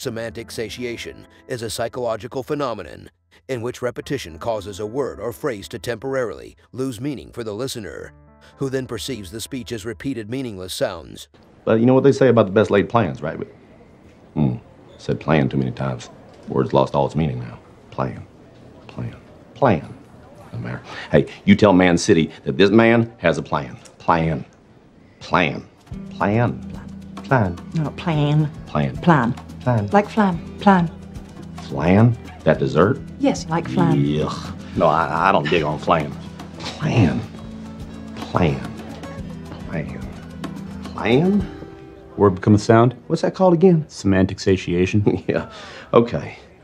Semantic satiation is a psychological phenomenon in which repetition causes a word or phrase to temporarily lose meaning for the listener, who then perceives the speech as repeated meaningless sounds. But you know what they say about the best laid plans, right? But, hmm, said plan too many times. Word's lost all its meaning now. Plan, plan, plan. No matter. Hey, you tell Man City that this man has a plan. Plan, plan, plan, plan, No, plan. plan, Plan. Plan. Like flan. Plan. Flan? That dessert? Yes, like flan. Yuck. No, I, I don't dig on flan. Plan. Plan. Plan. Plan? Word becomes sound. What's that called again? Semantic satiation. yeah. Okay.